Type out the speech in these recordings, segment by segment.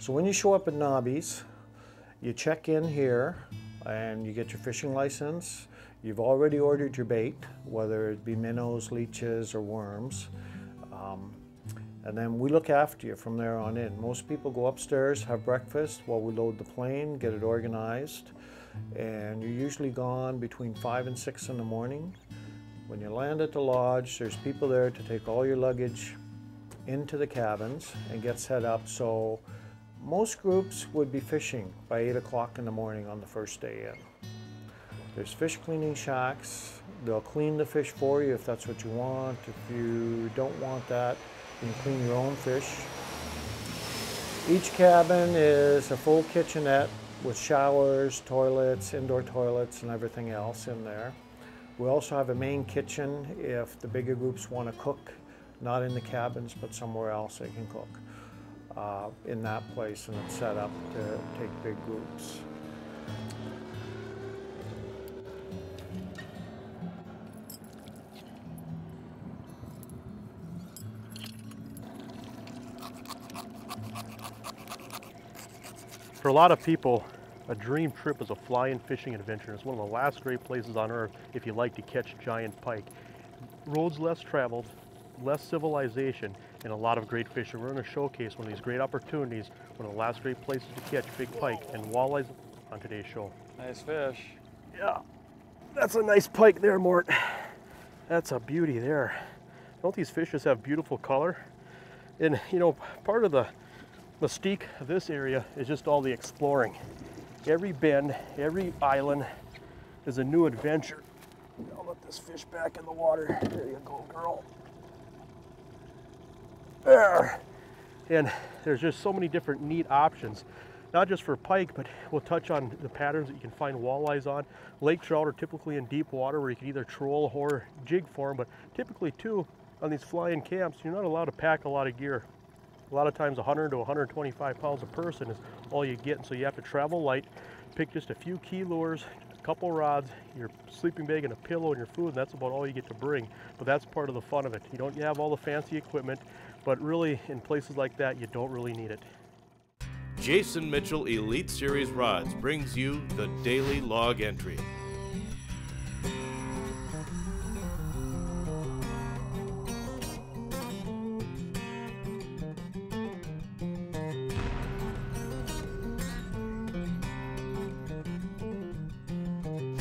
So when you show up at Knobby's, you check in here and you get your fishing license. You've already ordered your bait, whether it be minnows, leeches, or worms. Um, and then we look after you from there on in. Most people go upstairs, have breakfast while we load the plane, get it organized, and you're usually gone between 5 and 6 in the morning. When you land at the lodge, there's people there to take all your luggage into the cabins and get set up. So most groups would be fishing by 8 o'clock in the morning on the first day in. There's fish cleaning shacks. They'll clean the fish for you if that's what you want. If you don't want that, you can clean your own fish. Each cabin is a full kitchenette with showers, toilets, indoor toilets, and everything else in there. We also have a main kitchen if the bigger groups want to cook, not in the cabins, but somewhere else they can cook uh, in that place, and it's set up to take big groups. For a lot of people, a dream trip is a fly-in fishing adventure. It's one of the last great places on earth if you like to catch giant pike. Roads less traveled, less civilization, and a lot of great fish. And we're going to showcase one of these great opportunities, one of the last great places to catch big pike and walleyes on today's show. Nice fish. Yeah, that's a nice pike there, Mort. That's a beauty there. Don't these fish just have beautiful color? And you know, part of the mystique of this area is just all the exploring. Every bend, every island is a new adventure. I'll let this fish back in the water. There you go, girl. There. And there's just so many different neat options, not just for pike, but we'll touch on the patterns that you can find walleyes on. Lake trout are typically in deep water where you can either troll or jig for them, but typically too, on these fly-in camps, you're not allowed to pack a lot of gear. A lot of times 100 to 125 pounds a person is all you get, and so you have to travel light, pick just a few key lures, couple rods, your sleeping bag and a pillow and your food, and that's about all you get to bring. But that's part of the fun of it. You don't have all the fancy equipment, but really in places like that, you don't really need it. Jason Mitchell Elite Series Rods brings you the daily log entry.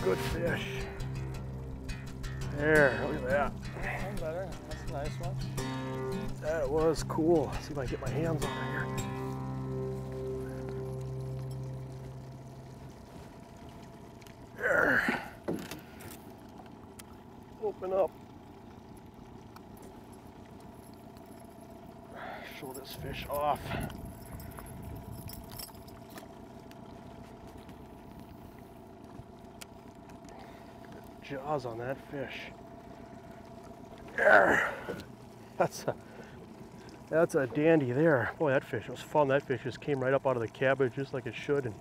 Good fish. There, look at that. One better. That's a nice one. That was cool. see if I can get my hands on it here. There. Open up. Show this fish off. Jaws on that fish. That's a that's a dandy there. Boy, that fish was fun. That fish just came right up out of the cabbage just like it should and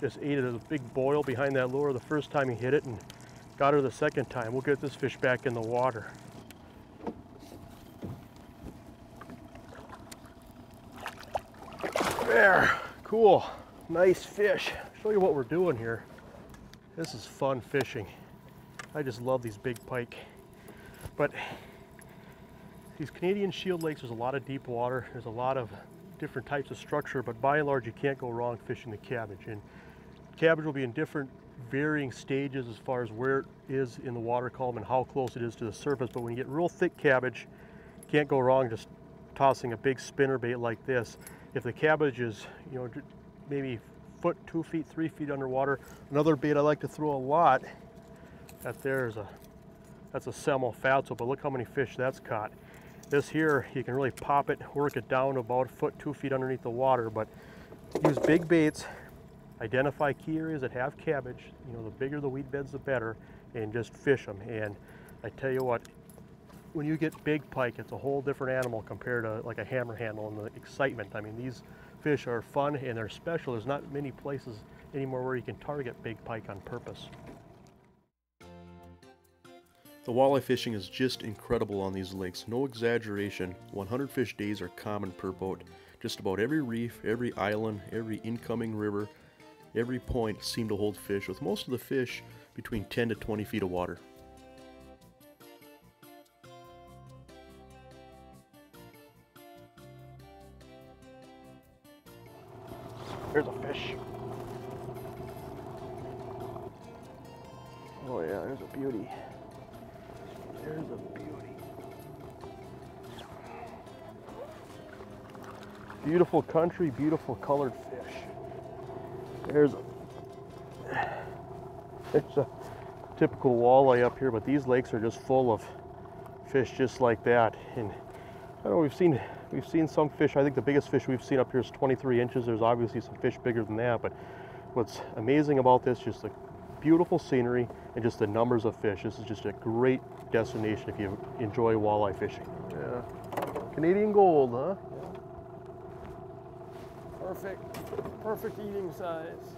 just ate it as a big boil behind that lure the first time he hit it and got her the second time. We'll get this fish back in the water. There, cool, nice fish. Show you what we're doing here. This is fun fishing. I just love these big pike. But these Canadian Shield Lakes, there's a lot of deep water. There's a lot of different types of structure, but by and large, you can't go wrong fishing the cabbage. And cabbage will be in different varying stages as far as where it is in the water column and how close it is to the surface. But when you get real thick cabbage, can't go wrong just tossing a big spinner bait like this. If the cabbage is, you know, maybe foot, two feet, three feet underwater, another bait I like to throw a lot, that there is a, that's a Salmo Fatso, but look how many fish that's caught. This here, you can really pop it, work it down about a foot, two feet underneath the water, but use big baits, identify key areas that have cabbage, you know, the bigger the weed beds, the better, and just fish them. And I tell you what, when you get big pike, it's a whole different animal compared to like a hammer handle and the excitement. I mean, these fish are fun and they're special. There's not many places anymore where you can target big pike on purpose. The walleye fishing is just incredible on these lakes. No exaggeration, 100 fish days are common per boat. Just about every reef, every island, every incoming river, every point seemed to hold fish, with most of the fish between 10 to 20 feet of water. There's a fish. Oh yeah, there's a beauty. Beautiful country, beautiful colored fish. There's a it's a typical walleye up here, but these lakes are just full of fish just like that. And I don't know, we've seen we've seen some fish. I think the biggest fish we've seen up here is 23 inches. There's obviously some fish bigger than that, but what's amazing about this just the beautiful scenery and just the numbers of fish. This is just a great destination if you enjoy walleye fishing. Yeah. Canadian gold, huh? Perfect, perfect eating size.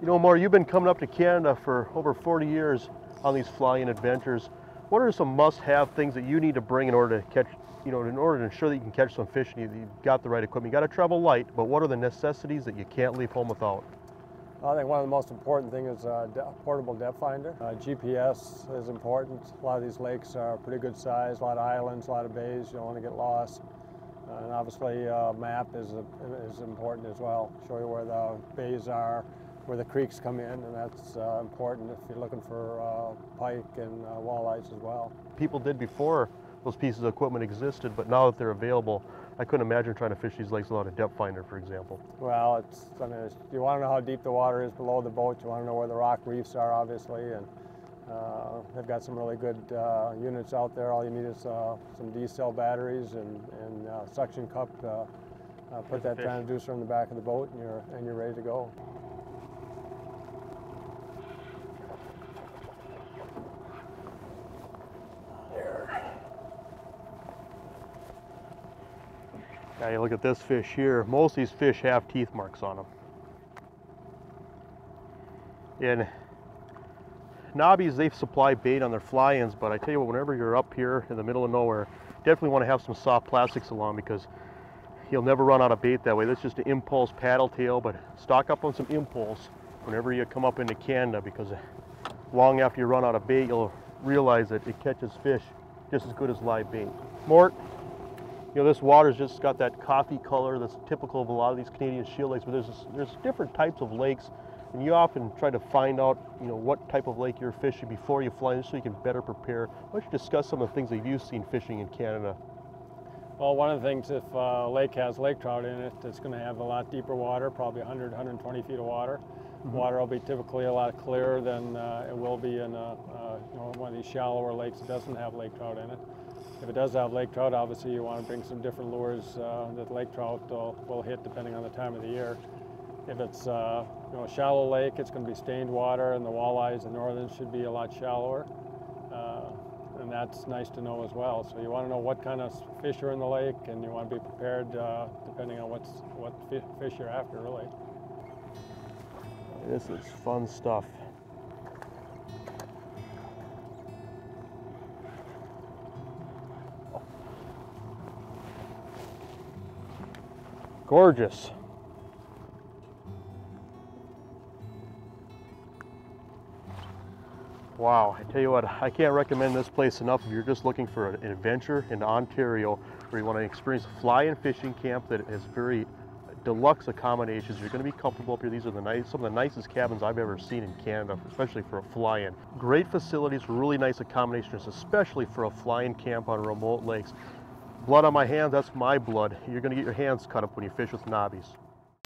You know, Mort, you've been coming up to Canada for over 40 years on these fly-in adventures. What are some must-have things that you need to bring in order to catch, you know, in order to ensure that you can catch some fish and you, you've got the right equipment? You got to travel light, but what are the necessities that you can't leave home without? I think one of the most important things is a portable depth finder. Uh, GPS is important. A lot of these lakes are pretty good size, a lot of islands, a lot of bays. You don't want to get lost. And obviously, uh, map is, is important as well. Show you where the bays are, where the creeks come in, and that's uh, important if you're looking for uh, pike and uh, walleyes as well. People did before those pieces of equipment existed, but now that they're available, I couldn't imagine trying to fish these lakes without a depth finder, for example. Well, it's, I mean, it's, you want to know how deep the water is below the boat. You want to know where the rock reefs are, obviously, and uh, they've got some really good uh, units out there. All you need is uh, some D-cell batteries and, and uh, suction cup. Uh, uh, put that fish. transducer in the back of the boat, and you're and you're ready to go. There. Now you look at this fish here. Most of these fish have teeth marks on them. And Knobby's, they supply bait on their fly-ins, but I tell you what, whenever you're up here in the middle of nowhere, definitely want to have some soft plastics along because you'll never run out of bait that way. That's just an impulse paddle tail, but stock up on some impulse whenever you come up into Canada because long after you run out of bait, you'll realize that it catches fish just as good as live bait. Mort, you know, this water's just got that coffee color that's typical of a lot of these Canadian shield lakes, but there's, this, there's different types of lakes, and you often try to find out, you know, what type of lake you're fishing before you fly in so you can better prepare. Why don't you discuss some of the things that you've seen fishing in Canada? Well, one of the things, if a lake has lake trout in it, it's going to have a lot deeper water, probably 100, 120 feet of water. Water will be typically a lot clearer than uh, it will be in a, uh, you know, one of these shallower lakes that doesn't have lake trout in it. If it does have lake trout, obviously you want to bring some different lures uh, that lake trout will, will hit depending on the time of the year. If it's uh, you know, a shallow lake, it's going to be stained water, and the walleyes, the northern, should be a lot shallower. Uh, and that's nice to know as well. So you want to know what kind of fish are in the lake, and you want to be prepared uh, depending on what's, what fi- fish you're after, really. This is fun stuff. Gorgeous. Wow, I tell you what, I can't recommend this place enough if you're just looking for an adventure in Ontario where you want to experience a fly-in fishing camp that is very deluxe accommodations. You're going to be comfortable up here. These are the nice, some of the nicest cabins I've ever seen in Canada, especially for a fly-in. Great facilities, really nice accommodations, especially for a fly-in camp on remote lakes. Blood on my hands, that's my blood. You're going to get your hands cut up when you fish with Knobby's.